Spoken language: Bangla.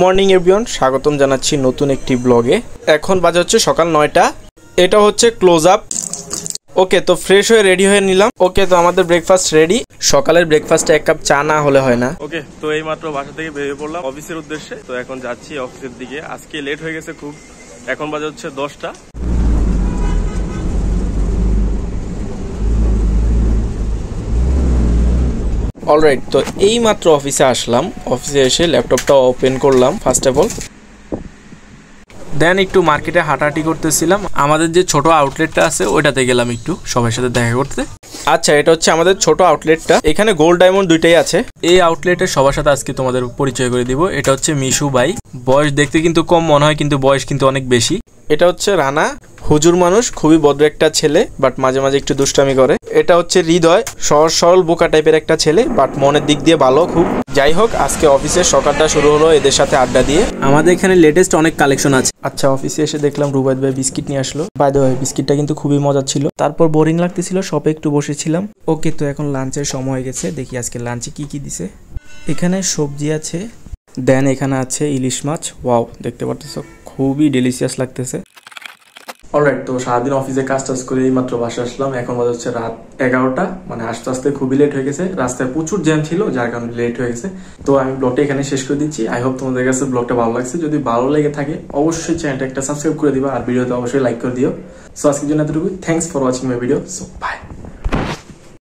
মর্নিং এভিয়ন স্বাগতম জানাচ্ছি নতুন একটি ব্লগে। এখন বাজে হচ্ছে সকাল নয়টা। এটা হচ্ছে ক্লোজ আপ ওকে, তো ফ্রেশ হয়ে রেডি হয়ে নিলাম। ওকে, তো আমাদের ব্রেকফাস্ট রেডি সকালের ব্রেকফাস্টে এক কাপ চা না হলে হয় না। ওকে, তো এই মাত্র বাসা থেকে বেরিয়ে পড়লাম অফিসের উদ্দেশ্যে। তো এখন যাচ্ছি অফিসের দিকে। আজকে লেট হয়ে গেছে খুব। এখন বাজে হচ্ছে দশটা। অলরাইট তো এই মাত্র অফিসে আসলাম। অফিসে এসে ল্যাপটপটা ওপেন করলাম ফার্স্ট অফ অল দেন একটু মার্কেটে হাঁটাহাঁটি করতেছিলাম। আমাদের যে ছোট আউটলেটটা আছে, ওইটাতে গেলাম একটু সবার সাথে দেখা করতে। আচ্ছা এটা হচ্ছে আমাদের ছোট আউটলেটটা এখানে গোল্ড ডায়মন্ড দুইটাই আছে। এই আউটলেটে সবার সাথে আজকে তোমাদের পরিচয় করে দিব। এটা হচ্ছে মিশু ভাই। বয়স দেখতে কিন্তু কম মনে হয়, কিন্তু বয়স কিন্তু অনেক বেশি। এটা হচ্ছে রানা। হুজুর মানুষ, খুবই ভদ্র একটা ছেলে বাট মাঝে মাঝে একটু দুষ্টামি করে। এটা হচ্ছে হৃদয়, সহজ সরল বোকা টাইপের একটা ছেলে বাট মনের দিক দিয়ে ভালো খুব। যাই হোক, আজকে অফিসের সকালটা শুরু হলো এদের সাথে আড্ডা দিয়ে। আমাদের এখানে লেটেস্ট অনেক কালেকশন আছে। আচ্ছা অফিসে এসে দেখলাম রুবাইদ ভাই বিস্কিট নিয়ে আসলো। বাই দ্য বিস্কিটটা কিন্তু খুবই মজা ছিল। তারপর বোরিং লাগতেছিল শপে একটু বসেছিলাম। ওকে তো এখন লাঞ্চের সময় হয়ে গেছে। দেখি আজকে লাঞ্চে কি কি দিছে। এখানে সবজি আছে দেন এখানে আছে ইলিশ মাছ। ওয়াও দেখতে পারতেছো। খুবই ডেলিশিয়াস লাগতেছে। অলরাইট তো সারাদিন অফিসে কাজ টাজ করে এই মাত্র বাসা আসলাম। এখন বাজে হচ্ছে রাত এগারোটা। মানে আস্তে আস্তে খুবই লেট হয়ে গেছে। রাস্তায় প্রচুর জ্যাম ছিল, যার কারণে লেট হয়ে গেছে। তো আমি ব্লগটা এখানে শেষ করে দিচ্ছি। আই হোপ তোমাদের কাছে ব্লগটা ভালো লাগছে। যদি ভালো লেগে থাকে, অবশ্যই চ্যানেলটা একটা সাবস্ক্রাইব করে দিবা। আর ভিডিওতে অবশ্যই লাইক করে দিও। সো আজকের জন্য এতটুকু thanks for watching my video so bye